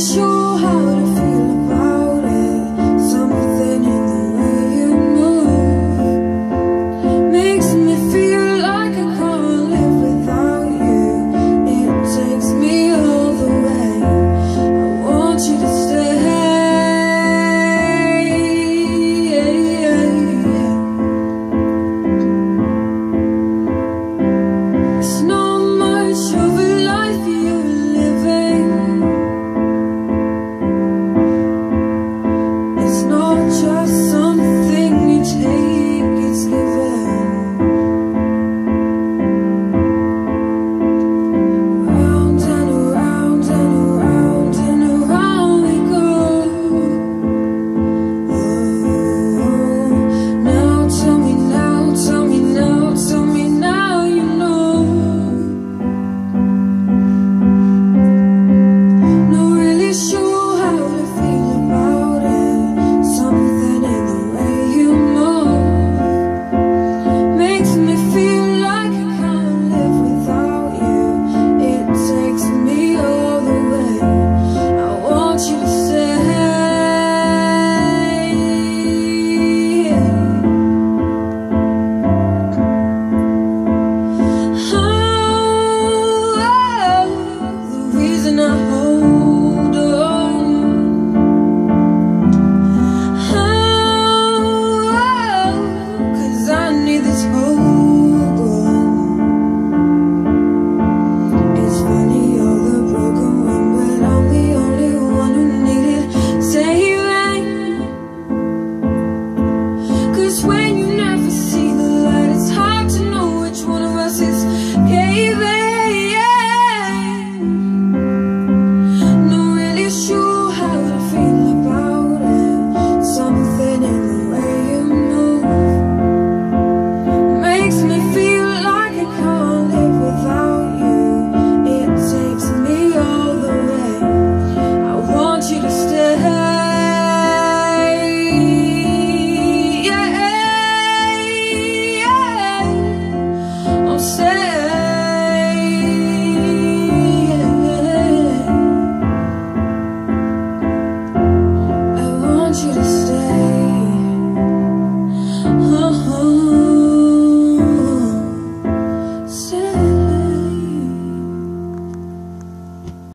choro.